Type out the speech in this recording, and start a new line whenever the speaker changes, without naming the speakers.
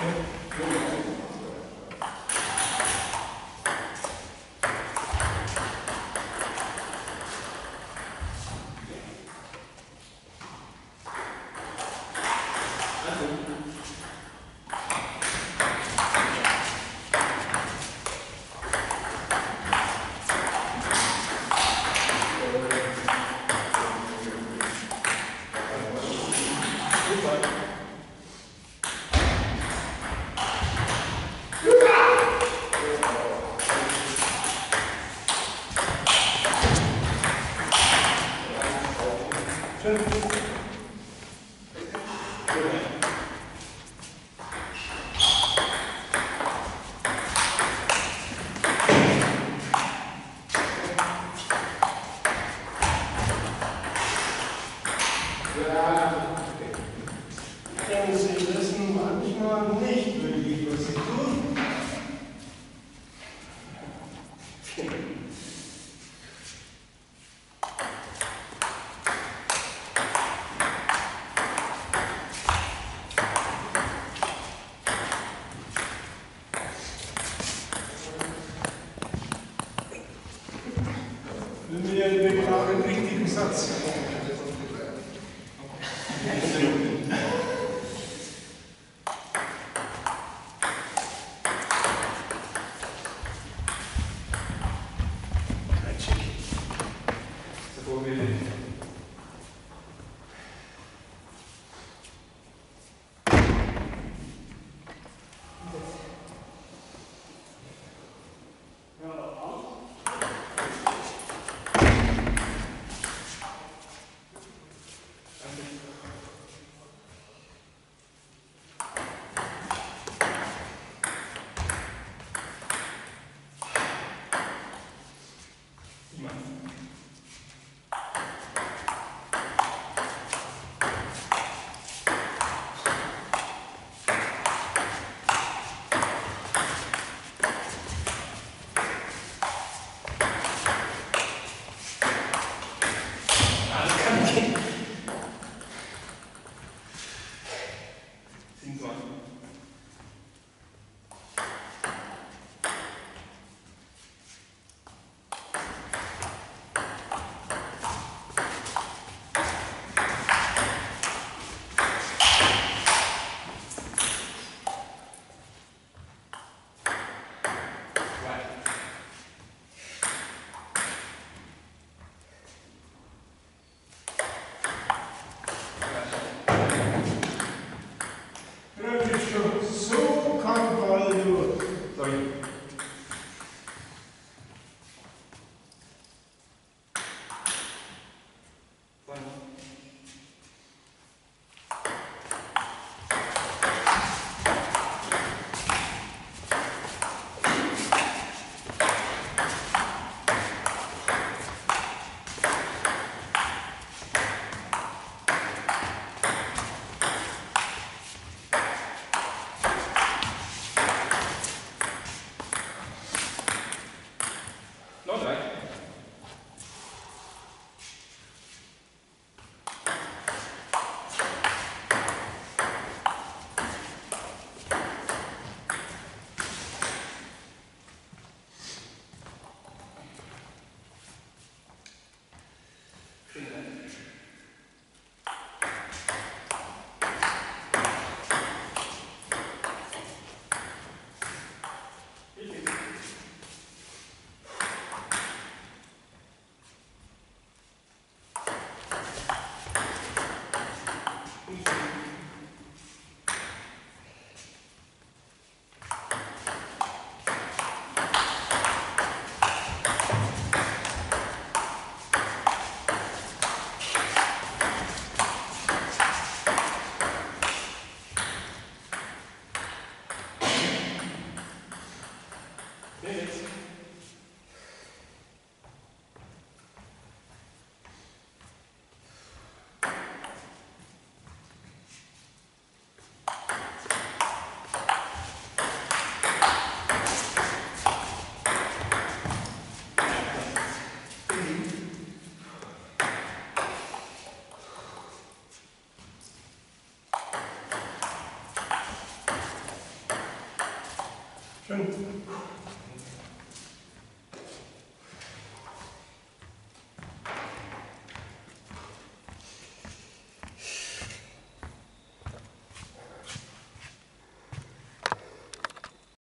Thank you. Thank you.
wir, wir richtigen Satz. Tchau.